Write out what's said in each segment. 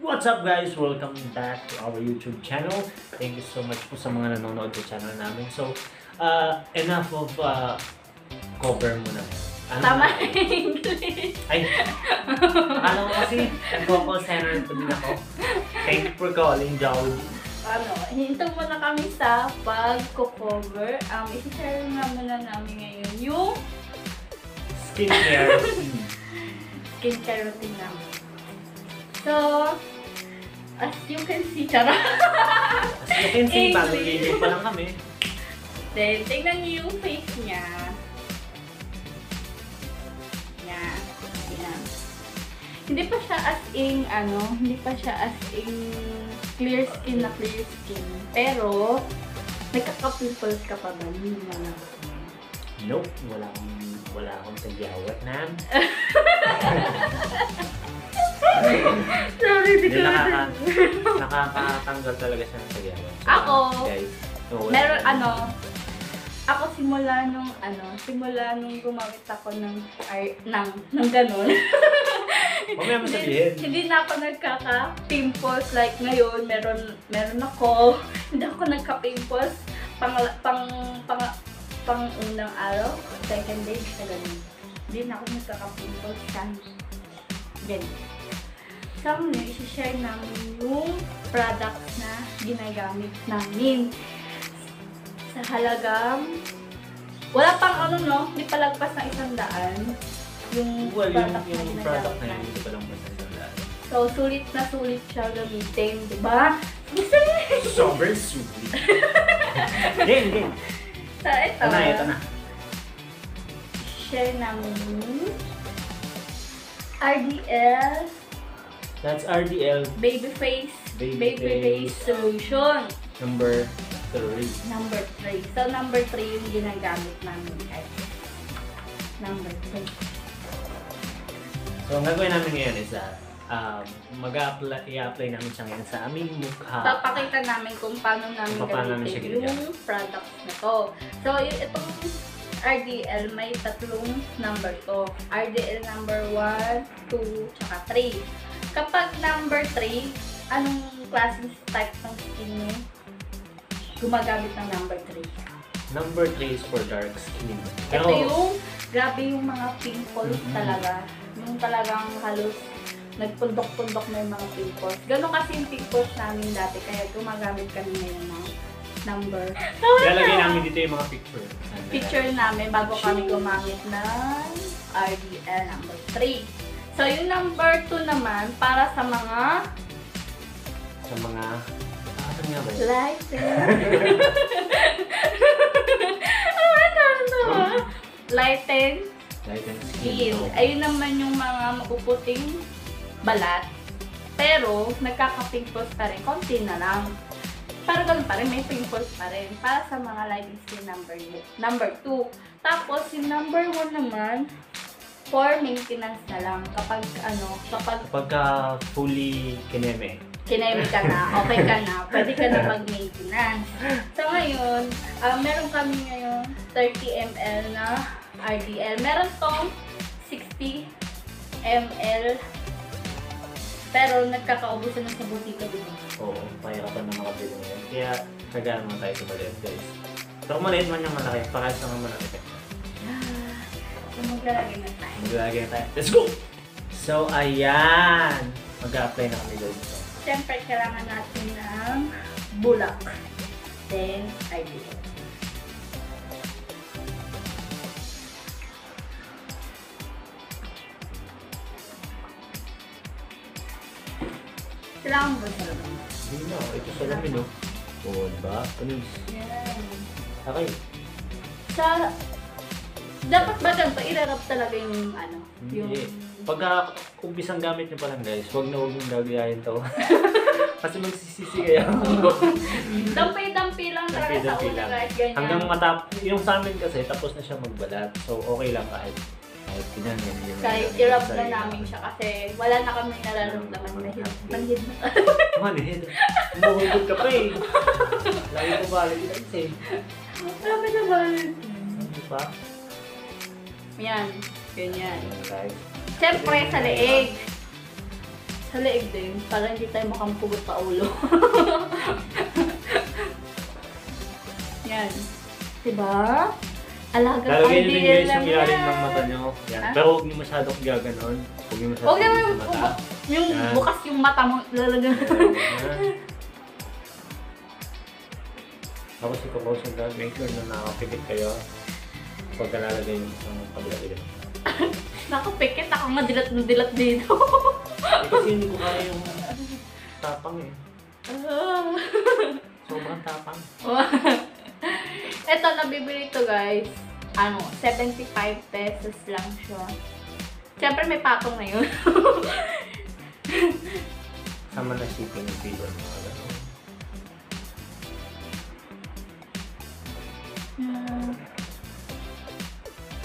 What's up guys? Welcome back to our YouTube channel. Thank you so much po sa mga nanonood sa channel namin. So, uh, enough of uh, cover muna. Ano? Tama English. Ay, akala ko kasi nag-call center pa din ako. Thank you for calling, Jowdy. Ano, hinto muna kami sa pag-cover. Um, isi-share nga muna namin ngayon yung Skincare routine. skincare routine namin. So, as you can see, charot. As you can see, bago pa lang kami. Then, tingnan niyo yung face niya. Yan. Yan. Hindi pa siya as in, ano, hindi pa siya as in clear skin na clear skin. Pero, nagkaka-pimples ka pa ba? Mo na. Nope, wala akong, wala akong tagyawat na. Sorry, di ko nakaka, nakakatanggal talaga siya ng tagyawat. So, Ako, guys, no, Meron, ano, ako simula nung, ano, simula nung gumamit ako ng, ay, ng, ng ganun. Mamaya mo sabihin. Hindi, hindi na ako nagkaka-pimples. Like ngayon, meron, meron ako. hindi ako nagka-pimples. Pang, pang, pang, pang unang araw, second day, sa ganun. Hindi na ako nagkaka-pimples. Yan. Ganun. So, ngayon, isi-share namin yung products na ginagamit namin. Sa halagang, wala pang ano no, hindi pa lagpas ng isang daan. Yung Well, yung, product na yung ginagamit product na yun, namin. hindi pa lang masasandaan. So, sulit na sulit siya gamitin, di ba? Gusto? Sobrang sulit. Hindi, hindi. So, ito. Ito na, ito na. Share namin RDL That's RDL Baby Face Baby Baby, Face Solution. number 3. Number 3. So, number 3 yung ginagamit namin guys. Number 3. So, ang gagawin namin ngayon is that um, mag-apply, i-apply namin siya ngayon sa aming mukha. Papakita namin kung paano namin Kung paano namin gamitin siya ginagamit. yung products na to. So, y- itong RDL may tatlong number to. RDL number 1, 2, tsaka 3. Kapag number 3, anong klaseng type ng skin mo? Gumagamit ng number 3. Number 3 is for dark skin. Ito yung, grabe yung mga pimples Mhm. talaga. Yung talagang halos nagpundok-pundok na yung mga pimples. Ganon kasi yung pimples namin dati, kaya gumagamit kami ngayon ng number. Ilalagay namin dito yung mga picture. Picture namin bago kami gumamit ng RDL number 3. So, yung number 2 naman, para sa mga Sa mga... Ano nga ba yun? lighten. ano, ano? Lighten Light and skin. Ayun naman yung mga mapuputing balat. Pero, nagkaka-pimples pa rin. Konti na lang. Pero ganun pa rin, may pimples pa rin. Para sa mga lighting skin number number 2. Tapos, yung number 1 naman, for maintenance na lang. Kapag, ano, kapag Pagka fully kineme. kinemi ka na, okay ka na, pwede ka na mag-maintenance. So ngayon, ah, meron kami ngayon 30 ml na RDL. Meron tong 60 ml pero nagkakaubusan ng sa butika dito. Oo, pahirapan ng mga pili ngayon. Kaya, tagaan mo tayo sa maliit, guys. So, kung maliit man yung malaki, pakayos naman malaki. Ah, so maglalagay na tayo. Maglalagay na tayo. Let's go! So, ayan! Mag-apply na kami guys. Siyempre, kailangan natin ng bulak. Then, RDL. Kailangan ba talaga? Hindi na, ito sa lamin, no? Oo, diba? Panis. Yan. Okay. Sa... Dapat ba ganito? Irarap talaga yung ano? Yung... Hindi. Pagka umpisang gamit nyo pa lang guys, huwag na huwag nyung gagayahin to. Kasi magsisisi kayo. Dampi-dampi lang talaga sa Dampi-dampi una lang. guys. Ganyan. Hanggang matap, yung sa amin kasi, tapos na siya magbalat. So, okay lang kahit kahit pinanyan yun. Kahit i-rub na namin siya kasi wala na kami nararamdaman. Manhid, manhid na Manhin. Umuhugot ka pa eh. Lagi ko balik guys eh. Grabe naman. Di ba? Yan. Ganyan. Siyempre sa leeg. sa leeg din, para hindi tayo makampugot pa ulo. Yan. Diba? Alaga Lalagyan nyo din guys yung ilalim ng mata nyo. Yan. Ha? Pero huwag nyo masyadong gaganon. Huwag nyo masyadong Huwag naman sa mata. yung Yan. bukas yung mata mo lalagyan. Yan. Tapos ipapause na make sure na nakapikit kayo pagka lalagay yung isang paglalagay. Nakapikit ako nga dilat na dilat dito. Eh, kasi hindi ko kaya yung tapang eh. Ah. Sobrang tapang. Ito, nabibili to guys. Ano, 75 pesos lang siya. Siyempre may patong na yun. Sama na shipping fee or mga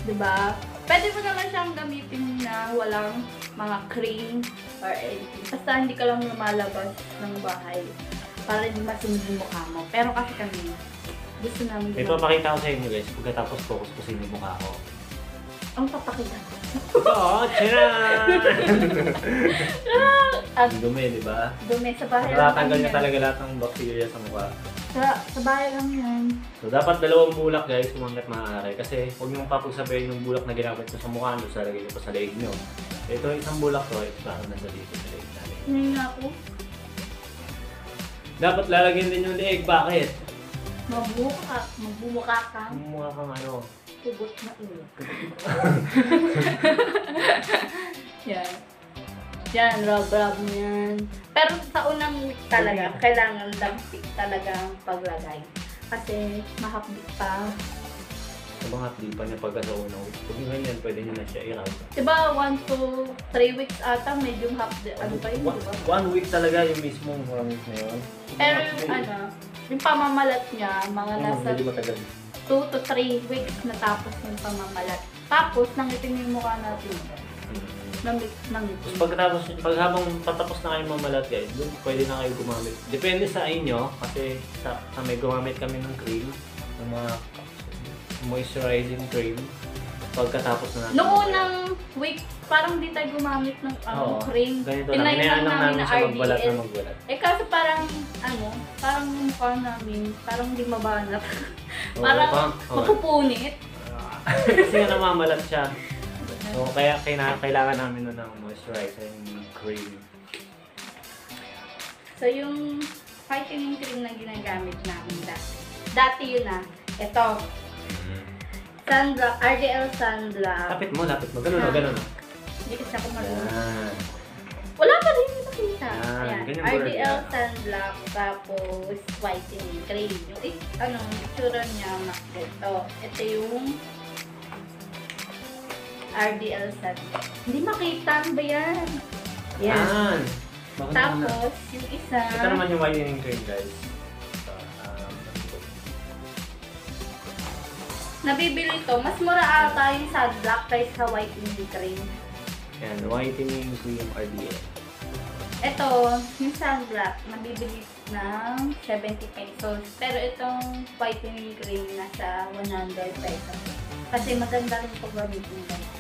diba? Pwede mo naman siyang gamitin na walang mga cream or anything. Basta hindi ka lang lumalabas ng bahay para hindi masunod yung mukha mo. Pero kasi kami, gusto namin gumamit. papakita ko sa inyo guys pagkatapos focus ko sa inyo mukha ko. Ang papakita. Oo, tcharan! At Ang dumi, di ba? dumi sa bahay Natatanggal niya talaga lahat ng bacteria sa mukha. Sa, sa bahay lang yan. So, dapat dalawang bulak guys kung hanggat maaari. Kasi huwag niyong papagsabihin yung bulak na ginamit ko sa mukha nyo, sa lagay nyo pa sa leeg nyo. Ito isang bulak to, ito parang nasa dito sa leeg natin. Hindi nga ako. Dapat lalagyan din yung leeg. Bakit? Mabuka. Magbumuka ka. Mukha kang ano. Tugot na ulo. yan. Yan, rub-rub mo yan. Pero sa unang week talaga, kailangan dampik talaga ang paglagay. Kasi mahapdi pa. Sa mga hapdi pa niya pagka sa unang week. Pag yung ganyan, pwede nyo na siya i-rub. Diba, 1 to 3 weeks ata, medyo hapdi. Ano pa yun, One, diba? one week talaga yung mismong one week na yun. Pero yung ano, yung pamamalat niya, mga Ano, nasa medyo matagal. 2 to 3 weeks natapos yung pamamalat. Tapos, nangitim yung mukha natin. Hmm. Nangit, Tapos pagkatapos, pag habang patapos na kayo mamalat guys, dun pwede na kayo gumamit. Depende sa inyo, kasi sa, sa may gumamit kami ng cream, ng mga moisturizing cream, pagkatapos na natin. Noong unang week, parang di tayo gumamit ng ano, Oo. cream. Ganito lang, Pinayin hinayaan lang namin namin na siya magbalat na RDL. magbalat. Eh kaso parang, ano, parang mukha namin, parang di mabanat. Oo, parang parang- oo. mapupunit. Kasi nga namamalat siya. So, kaya kaya kailangan namin nun ng moisturizing cream. So yung whitening cream na ginagamit namin dati. Dati yun ah. Ito, Sunblock, RDL Sunblock. Lapit mo, lapit mo. Ganun o, ganun o. Hindi kasi ako marunong. Yan. Wala pa rin yung nakita. Yan, Ayan. ganyan ba RDL yan? Sunblock, tapos whitening cream. Yung it, ano, itsura niya, ma- ito. Ito yung RDL Sunblock. Hindi makita, ba yan? Yan. Yan. Naman na- Tapos, yung isa, Ito naman yung whitening cream, guys. Um, nabibili to. Mas mura ata yung sunblock kaysa whitening cream. yan, whitening cream RDA. Ito, yung sunblock, nabibili ng 70 pesos. Pero itong whitening cream, nasa 100 pesos. Kasi maganda rin pag gamitin guys.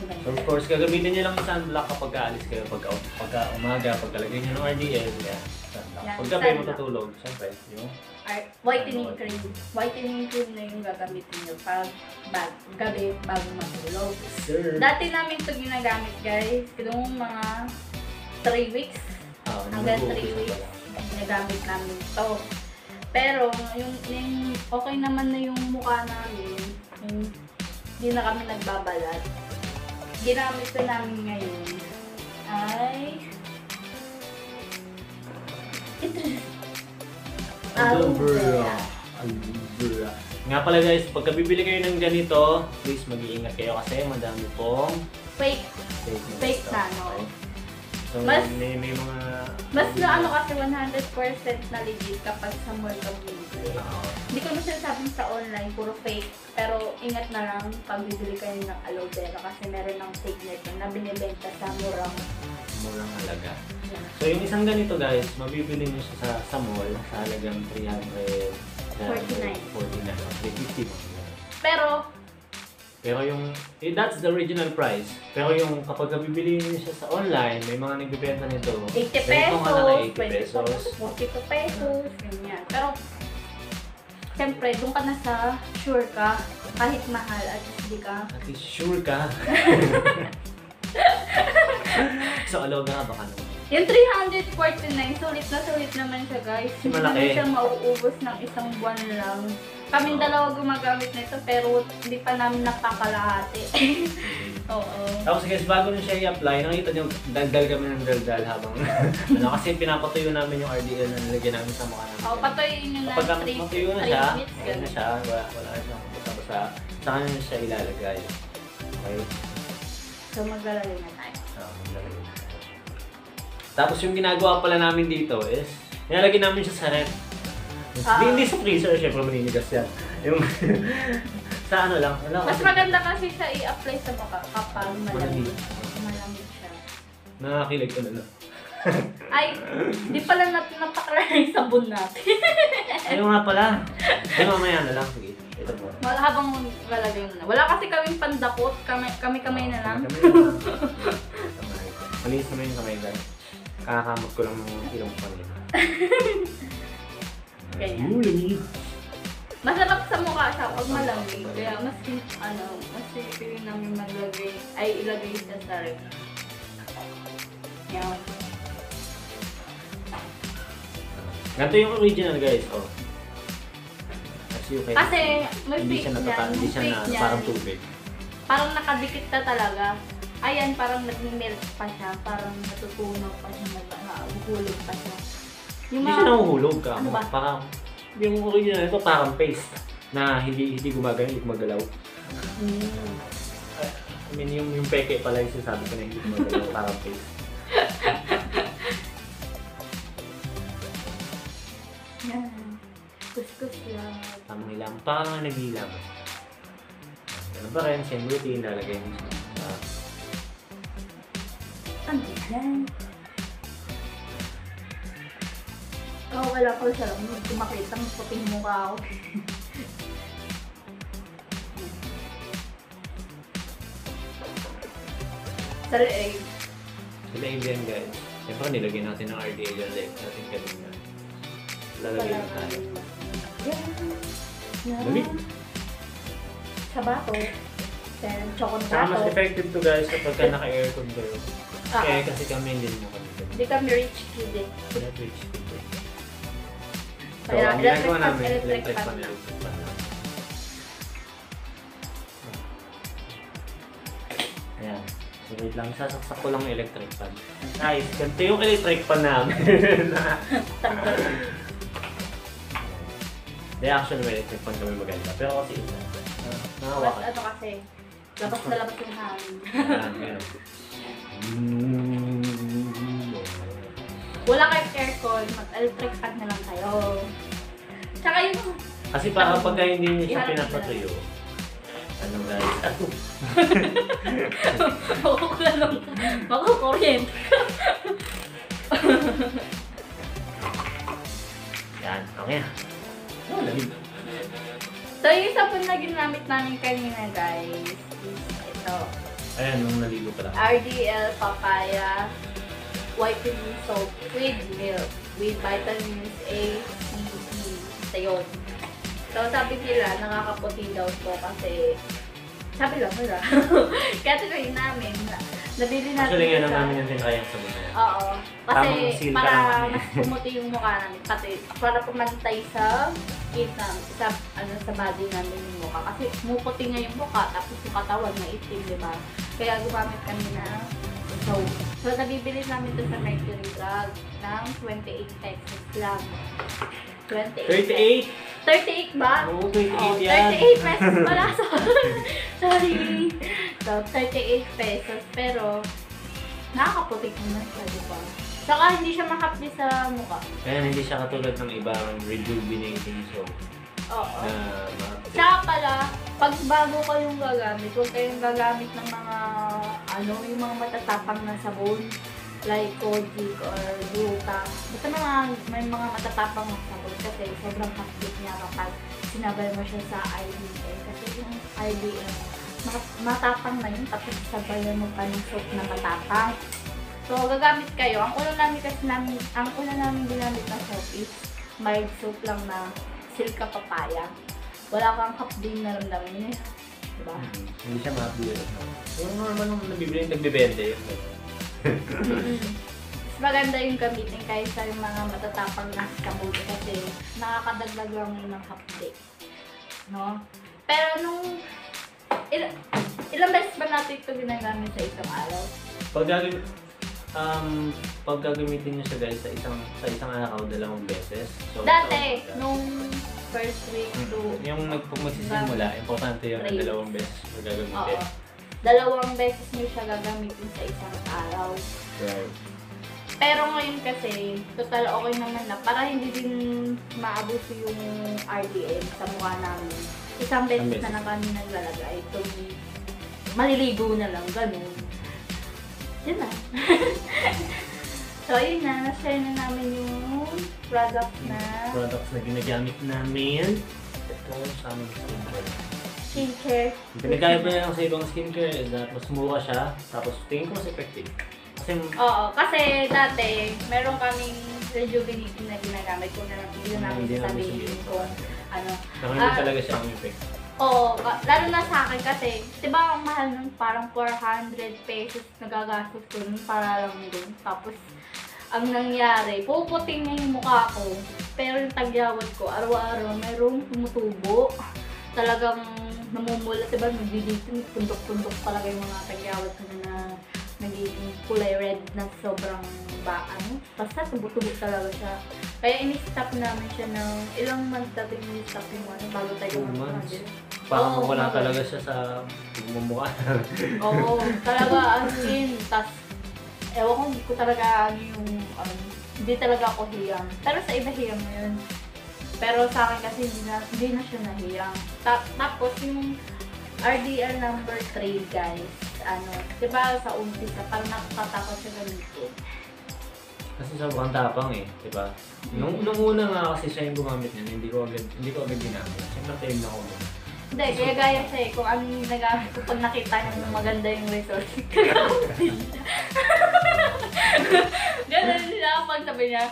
Maganda. of course, gagamitin nyo lang yung sunblock kapag aalis kayo. Pagka, pagka umaga, pag talagay nyo ng RDL, yan, sunblock. Yan, Pag gabi sunblock. matutulog, syempre, yung Ar- whitening cream. Whitening cream na yung gagamitin nyo pag bag, gabi bago matulog. sir. Dati namin ito ginagamit guys. Kung mga 3 weeks Ah, hanggang 3 nag-uumpisa pa weeks lang. ginagamit namin to. Pero yung, yung okay naman na yung mukha namin, yung hindi na kami nagbabalat. Ginamit ko namin ngayon ay ito. Aloe vera. Nga pala guys, pagka bibili kayo ng ganito, please mag-iingat kayo kasi madami pong Fake. fake na Fake na, no? So, Mas- may, may mga... Mas na ano kasi 100% na legit kapag sa mall ka bumibili. Hindi ko na sinasabing sa online, puro fake. Pero ingat na lang pag bibili kayo ng aloe vera kasi meron ng fake nito na binibenta sa murang. murang halaga. So, yung isang ganito guys, mabibili nyo siya sa, sa mall sa halagang 300... 49. 49. 350 mo. Pero, Pero yung, eh, that's the original price. Pero yung kapag bibili niyo siya sa online, may mga nagbibenta nito. 80 ganito nga lang pesos, 80 pesos. 42 pesos, ganyan. Pero, siyempre, doon ka na sa sure ka, kahit mahal at hindi ka. At least sure ka. so, alo nga baka naman. Yung 349, sulit na sulit naman siya guys. Hindi Malaki. naman siya mauubos ng isang buwan lang. Kaming Oo. dalawa gumagamit nito pero hindi pa namin nakakalahati. Oo. Tapos guys, bago nyo siya i-apply, nakita nyo, daldal kami ng daldal habang, ano, kasi pinapatuyo namin yung RDL na nilagyan namin sa mukha namin. Oh, patuloy nyo na Kapag 3 matuyo na siya, ayun na siya, wala, wala na siyang basta-basta, sa kanya na siya ilalagay. Okay? So maglalagay na tayo. Ah, maglalagay na siya. Tapos yung ginagawa pala namin dito is, nilalagay namin siya sa ref. Ah. Hindi, hindi sa freezer, syempre maninigas yan. Yung, sa ano lang, ano, Mas maganda kasi siya i-apply sa mukha kapag malamig. Malamig. Siya. Nakakilig ko na na. Ay, di pala natin napakala yung sabon natin. Ayun nga pala. Ay, mamaya na lang. Sige, ito po. Wala habang lalagay mo na. Wala kasi kaming pandakot. Kami, kami-kamay na lang. Malinis naman yung kamay guys. Kakakamot ko lang ng ilong kanina. Ganyan. Uh, lamig. Masarap sa mukha siya pag malamig. Kaya mas, ano, mas pipili namin maglagay, ay ilagay sa ref. Yan. Ganito yung original guys. Oh. As you can Kasi, may hindi fake siya natata, hindi Yung siya na, fake niyan. parang tubig. Parang nakadikit na talaga. Ayan, parang nag-melt pa siya. Parang natutunaw pa siya. nag- Nahuhulog pa siya. Yung Hindi siya nahuhulog ka. Ano ba? Parang, yung original ito parang paste na hindi hindi gumagana, hindi gumagalaw. Hmm. I mean, yung, yung peke pala yung sinasabi ko na hindi gumagalaw, parang paste. Yan. Kuskus lang. Tamang ilang, parang nga nag-ilang. Ano ba rin, same routine, lalagay mo siya. Ah, Ano Oo, oh, wala ko sa lang. Kung makita mo puting mukha ko. sa leeg. Sila Indian guys. Siyempre nilagyan natin ng RDA yung leg natin kanina. Lalagay na tayo. Yan. Lamig. Sa bato. Then, chocolate Saka mas effective to guys kapag ka naka-aircon kayo. Ah, Kaya kasi kami hindi mo kami. Hindi kami rich kid eh. Kaya Twitch TV. So, Kaya ang ginagawa namin, lang. electric fan lang. Ayan. So, wait lang. Sasaksak ko lang yung electric fan. Guys, ganito yung electric fan namin. Hindi, actually, may electric fan kami maganda. Pero kasi ito, uh, Mas nakawakan. ano kasi, labas na labas yung hangin. Ayan. Mm. Wala kayong aircon, mag-electric fan na lang kayo. Tsaka yung, Kasi para pagka hindi niya siya pinapatuyo, ano guys, ako, makukuha ng, makukuryente. yan, okay na. Oh, lamig. So yung sabon na ginamit namin kanina guys, is ito. Ayan, nung naligo pa lang. RDL Papaya Whitening Soap with milk with vitamins A, C, E. Ito yun. So sabi nila, nakakaputi daw to kasi sabi lang. Kaya tinayin namin. Nabili natin Actually, nga sa- namin yung tinrayang sabon na yan. Oo. Tamang Kasi ka para mas pumuti yung mukha namin. Pati para pumantay sa skin namin, sa, ano, sa body namin yung mukha. Kasi pumuputi nga yung mukha, tapos yung katawan na itim, di ba? Kaya gumamit kami na soap. So, nabibili namin ito sa Mercury Drug ng 28 pesos lang. 28. 38! 38 ba? Oo, 38 Oh, yan. 38 pesos pala. Sorry. So, 38 pesos. Pero, nakakaputik naman siya, di ba? Saka hindi siya makapli sa mukha. Kaya hindi siya katulad ng ibang rejuvenating soap Oo. na mga Saka pala, pag bago kayong gagamit, huwag kayong gagamit ng mga, ano, yung mga matatapang na sabon. Like Kojic or Gluta. Basta mga, may mga matatapang na sabon kasi sobrang kapit niya kapag sinabay mo siya sa IDL. Kasi yung ma- matapang na yun, tapos sabayan mo pa ng soap na matapang. So, gagamit kayo. Ang una namin kasi namin, ang una namin ginamit na soap is mild soap lang na silka papaya. Wala kang hapding na ramdaman niya. Diba? Mm, Hindi siya mabili. Yung normal nung nabibili, nagbibente yun. Mas maganda yung gamitin kaysa yung mga matatapang na kabuti kasi nakakadagdag lang yun ng hapde. No? Pero nung il- ilang beses ba natin ito ginagamit sa isang araw? Pag um, pag gagamitin nyo siya guys sa isang sa isang araw, dalawang beses. So, Dati, so, nung first week Mm, to, yung nag, pag magsisimula, importante yun na dalawang beses mo oo, gagamitin. dalawang beses nyo siya gagamitin sa isang araw. Right. Pero ngayon kasi, total okay naman na, para hindi din maabuso yung RDM sa mukha namin. Isang beses beses. na lang kami naglalagay. Ito, maliligo na lang, ganun. Yun na. so, yun na. Na-share na namin yung product na Products na ginagamit namin. Ito sa aming skincare. skincare. Pinagkaiba niya lang sa ibang skincare is that mas mura siya, tapos tingin ko mas effective. Kasi Oo, kasi dati, meron kaming rejuvenating na ginagamit ko na hindi na namin Hindi namin sasabihin sabihin. kung ano. nakahindi Ah. talaga siya ang effect. Oo, ka- lalo na sa akin kasi, di ba ang mahal nun, parang 400 pesos nagagastos ko nun para lang dun. Tapos, ang nangyari, puputing na yung mukha ko. Pero yung tagyawat ko, araw-araw, merong tumutubo. Talagang namumula, di ba, nagdidito, pundok-pundok talaga yung mga tagyawat ko na nagiging kulay red na sobrang ba, ano, basta tubo-tubo talaga siya. Kaya in-stop namin siya ng ilang months natin in-stop yung ano, bago tayo Two months. Parang Oo, wala talaga siya sa mumukha. Oo, talaga as in, tas, ewan ko, hindi ko talaga ano yung, ano, hindi talaga ako hiyang. Pero sa iba hiyang mo yun. Pero sa akin kasi hindi na, hindi na siya nahiyang. Ta- tapos yung RDL number 3 guys, ano, di ba sa umpisa, parang nakakatakot siya gamitin. Kasi sobrang tapang eh, di ba? Nung, nung una nga kasi siya yung gumamit niya, hindi ko agad, hindi ko agad ginamit. Siyempre tayo na ako muna. Hindi, kaya gaya siya eh, kung ano yung nagamit ko pag nakita niya na maganda yung result, gagamitin niya. Ganun siya pag sabi niya,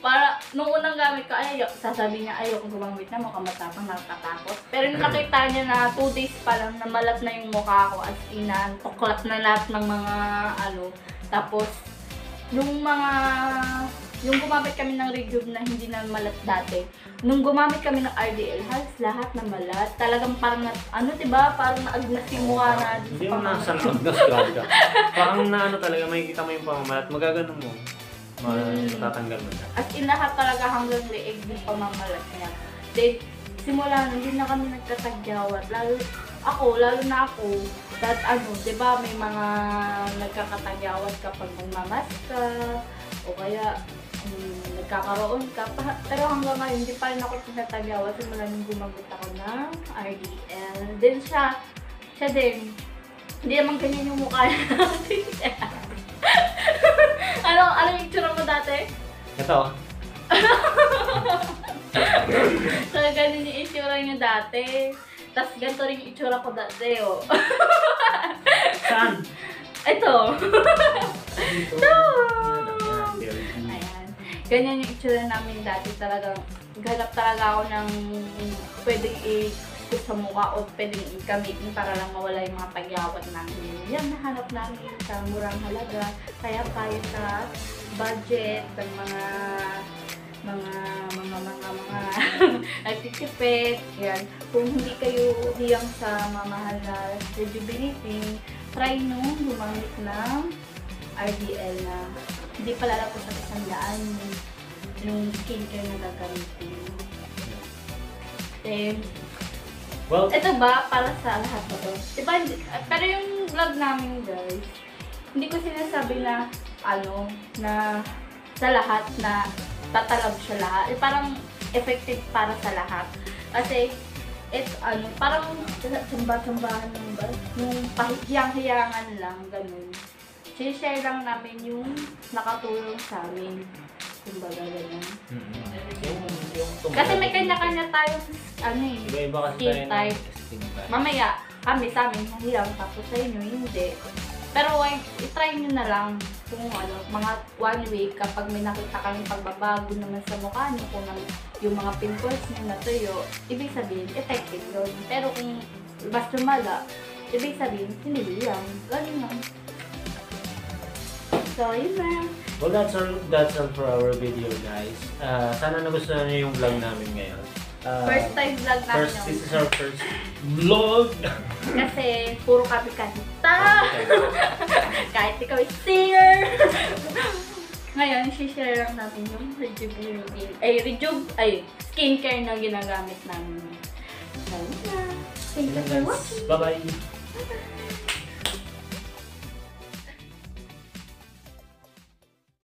para, nung unang gamit ko, ay, sasabihin niya, ayoko gumamit na, mukhang matapang, nakakatakot. Pero nung nakita niya na 2 days pa lang, namalat na yung mukha ko, as in, na, tuklat na lahat ng mga, ano, tapos, yung mga, yung gumamit kami ng Rejuve na hindi na malat dati, nung gumamit kami ng RDL, halos lahat na malat. Talagang parang, na, ano, diba, parang naagnas yung mukha na. Hindi mo nasa nagdas grabe ka. Parang na ano talaga, makikita mo yung pamamalat, magaganon mo. Ma matatanggal mo siya. As in, lahat talaga hanggang leeg yung pamamalat niya. Then, simula nun, hindi na kami nagkatagyawat. Lalo, ako, lalo na ako, that ano, di ba may mga nagkakatagyawat kapag magmamas ka, o kaya um, nagkakaroon ka. Pa, pero hanggang ngayon, hindi pa rin ako tinatagyawat. Simula nung gumagot ako ng RDL. Then siya, siya din, hindi naman ganyan yung mukha niya. ano, ano yung itsura mo dati? Ito, So, ganun yung itsura niya dati. Tapos, ganito rin yung itsura ko dati, oh. saan? Ito. Dito. No! Yan, yan. Ayan. Ganyan yung itsura namin dati. Talagang, ganap talaga ako ng pwedeng i sa mukha o pwedeng gamitin para lang mawala yung mga tagyawat namin. Yan, nahanap namin sa murang halaga. Kaya kaya sa budget ng mga mga mga mga mga nagtitipid. Yan. Kung hindi kayo hiyang sa mamahal na rejuvenating, try nung gumamit ng RDL na hindi pala lang sa isang daan yung, yung skincare na gagamitin. Then, Well, ito ba para sa lahat ba to? Diba, pero yung vlog namin guys, hindi ko sinasabi na ano, na sa lahat na tatalab siya lahat. Eh, parang effective para sa lahat. Kasi, it's ano, parang samba-sambahan lang ba? Yung pahiyang-hiyangan lang, ganun. Share lang namin yung nakatulong sa amin. Kumbaga, ganun. mm, yung, yung tumulong. Kasi may kanya-kanya tayong, ano eh, Iba-iba kasi Skin tayo ng type. skin type. Mamaya, kami sa amin hilang tapos sa inyo hindi. Pero why, itry nyo na lang kung ano, mga one week kapag may nakita kami pagbabago naman sa mukha nyo, kung ang- yung mga pimples nyo natuyo, ibig sabihin, effective yun. Pero kung mas lumala, ibig sabihin, hindi lang. Ganun lang. So, yun lang. Well, that's all, that's all for our video, guys. Ah, sana nagustuhan niyo yung vlog namin ngayon. Ah, First time vlog namin First, this is our first vlog. Kasi puro kami kanta. Kahit ikaw is singer. Ngayon, share lang natin yung rejuvenating, ay, rejuve, ay, skincare na ginagamit namin. So, na. Thank you for watching. Bye-bye.